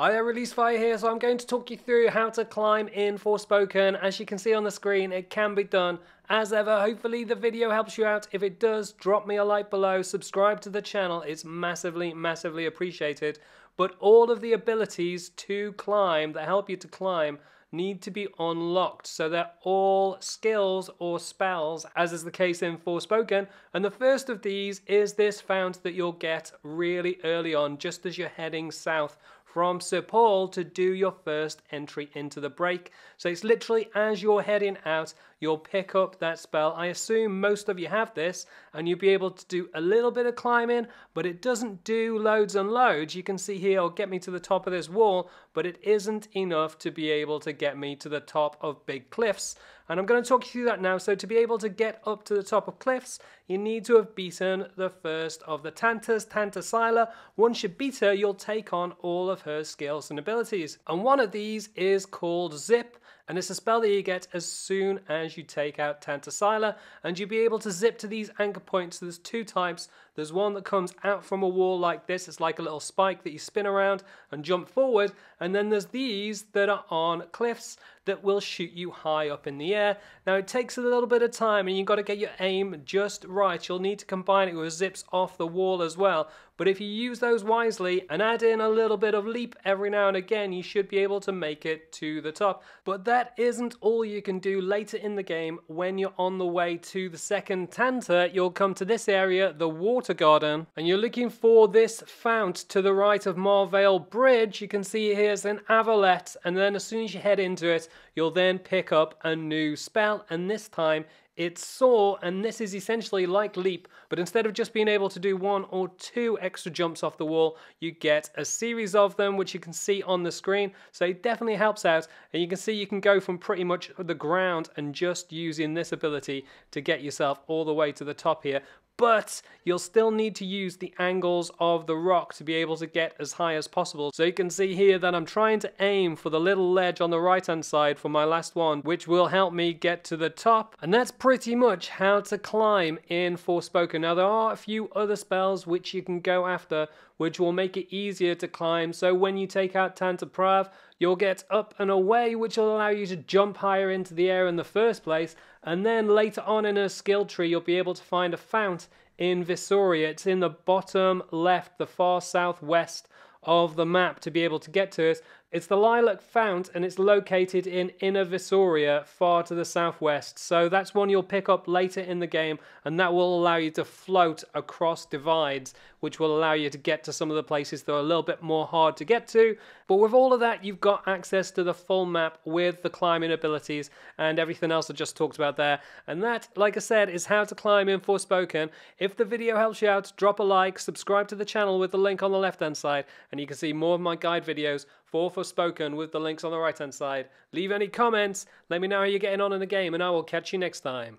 Hi there, Release Fire here. So I'm going to talk you through how to climb in Forspoken. As you can see on the screen, it can be done. As ever, hopefully the video helps you out. If it does, drop me a like below, subscribe to the channel. It's massively, massively appreciated. But all of the abilities to climb, that help you to climb, need to be unlocked. So they're all skills or spells, as is the case in Forspoken. And the first of these is this fount that you'll get really early on, just as you're heading south from Cipal to do your first entry into the break. So it's literally as you're heading out, you'll pick up that spell. I assume most of you have this and you'll be able to do a little bit of climbing, but it doesn't do loads and loads. You can see here, it'll get me to the top of this wall, but it isn't enough to be able to get me to the top of big cliffs. And I'm going to talk you through that now. So to be able to get up to the top of cliffs, you need to have beaten the first of the Tantas, Tantasila. Once you beat her, you'll take on all of her skills and abilities. And one of these is called Zip, and it's a spell that you get as soon as you take out Tantasila, and you'll be able to zip to these anchor points. So there's two types. There's one that comes out from a wall like this. It's like a little spike that you spin around and jump forward. And then there's these that are on cliffs that will shoot you high up in the air. Now it takes a little bit of time and you've got to get your aim just right. You'll need to combine it with zips off the wall as well. But if you use those wisely and add in a little bit of leap every now and again, you should be able to make it to the top. But that isn't all you can do later in the game. When you're on the way to the second Tanta, you'll come to this area, the Water Garden, and you're looking for this fount to the right of Marvale Bridge. You can see here's an Avalette, and then as soon as you head into it, you'll then pick up a new spell, and this time it's Soar, and this is essentially like Leap, but instead of just being able to do one or two extra jumps off the wall, you get a series of them, which you can see on the screen. So it definitely helps out, and you can see you can go from pretty much the ground and just using this ability to get yourself all the way to the top here but you'll still need to use the angles of the rock to be able to get as high as possible. So you can see here that I'm trying to aim for the little ledge on the right hand side for my last one, which will help me get to the top. And that's pretty much how to climb in Forspoken. Now there are a few other spells which you can go after, which will make it easier to climb. So when you take out Tantaprav, you'll get up and away, which will allow you to jump higher into the air in the first place. And then later on in a skill tree, you'll be able to find a fount in Visoria. It's in the bottom left, the far southwest of the map to be able to get to it. It's the Lilac Fount and it's located in Inner Visoria, far to the southwest. So that's one you'll pick up later in the game and that will allow you to float across divides, which will allow you to get to some of the places that are a little bit more hard to get to. But with all of that, you've got access to the full map with the climbing abilities and everything else I just talked about there. And that, like I said, is how to climb in Forspoken. If the video helps you out, drop a like, subscribe to the channel with the link on the left hand side, and you can see more of my guide videos for Forspoken with the links on the right hand side. Leave any comments, let me know how you're getting on in the game, and I will catch you next time.